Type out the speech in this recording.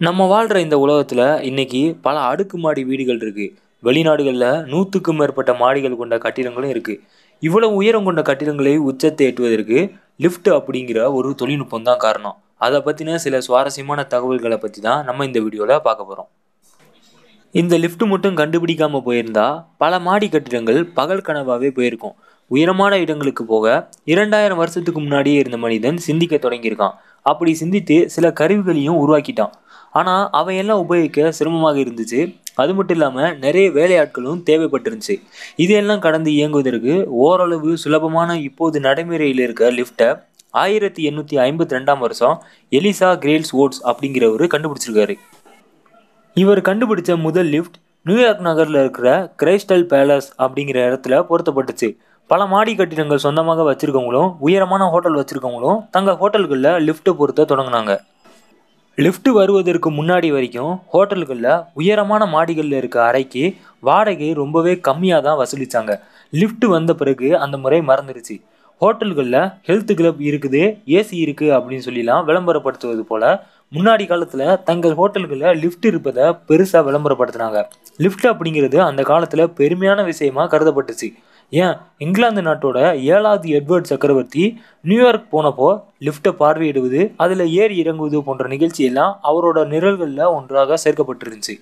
நம்ம வாழ்கிற இந்த உலகத்தில் இன்னைக்கு பல அடுக்குமாடி வீடுகள் இருக்குது வெளிநாடுகளில் நூற்றுக்கும் மேற்பட்ட மாடிகள் கொண்ட கட்டிடங்களும் இருக்குது இவ்வளவு உயரம் கொண்ட கட்டிடங்களை உச்சத்தை எட்டுவதற்கு லிஃப்ட் அப்படிங்கிற ஒரு தொழில்நுட்பம் தான் காரணம். அதை பற்றின சில சுவாரஸ்யமான தகவல்களை பற்றி தான் நம்ம இந்த வீடியோவில் பார்க்க போகிறோம் இந்த லிஃப்ட் மட்டும் கண்டுபிடிக்காமல் போயிருந்தா பல மாடி கட்டிடங்கள் பகல் கனவாகவே போயிருக்கும். உயரமான இடங்களுக்கு போக இரண்டாயிரம் வருஷத்துக்கு முன்னாடியே இருந்த மனிதன் சிந்திக்க தொடங்கியிருக்கான். அப்படி சிந்தித்து சில கருவிகளையும் உருவாக்கிட்டான். ஆனால் அவையெல்லாம் உபயோகிக்க சிரமமாக இருந்துச்சு. அது மட்டும் இல்லாமல் நிறைய வேலையாட்களும் தேவைப்பட்டிருந்துச்சு. இதையெல்லாம் கடந்து இயங்குவதற்கு ஓரளவு சுலபமான இப்போது நடைமுறையில் இருக்க லிஃப்ட்டை ஆயிரத்தி எண்ணூற்றி ஐம்பத்தி ரெண்டாம் வருஷம் எலிசா கிரேல்ஸ் ஓட்ஸ் அப்படிங்கிறவர் கண்டுபிடிச்சிருக்காரு. இவர் கண்டுபிடிச்ச முதல் லிஃப்ட் நியூயார்க் நகரில் இருக்கிற கிரைஸ்டல் பேலஸ் அப்படிங்கிற இடத்துல பொருத்தப்பட்டுச்சு. பல மாடி கட்டிடங்கள் சொந்தமாக வச்சுருக்கவங்களும் உயரமான ஹோட்டல் வச்சுருக்கவங்களும் தங்கள் ஹோட்டல்களில் லிஃப்ட்டை பொருத்த தொடங்கினாங்க. லிஃப்ட் வருவதற்கு முன்னாடி வரைக்கும் ஹோட்டல்களில் உயரமான மாடிகளில் இருக்க அறைக்கு வாடகை ரொம்பவே கம்மியாக தான் வசூலித்தாங்க லிஃப்ட் வந்த பிறகு அந்த முறை மறந்துடுச்சு ஹோட்டல்களில் ஹெல்த் கிளப் இருக்குது ஏசி இருக்குது அப்படின்னு சொல்லிலாம் விளம்பரப்படுத்துவது போல் முன்னாடி காலத்தில் தங்கள் ஹோட்டல்களில் லிஃப்ட் இருப்பதை பெருசாக விளம்பரப்படுத்தினாங்க. லிஃப்ட் அப்படிங்கிறது அந்த காலத்தில் பெருமையான விஷயமா கருதப்பட்டுச்சு. ஏன்? இங்கிலாந்து நாட்டோட ஏழாவது எட்வர்ட் சக்கரவர்த்தி நியூயார்க் போனப்போ லிஃப்ட்டை பார்வையிடுவது அதில் ஏறி இறங்குவது போன்ற நிகழ்ச்சியெல்லாம் அவரோட நிரல்களில் ஒன்றாக சேர்க்கப்பட்டிருந்துச்சு.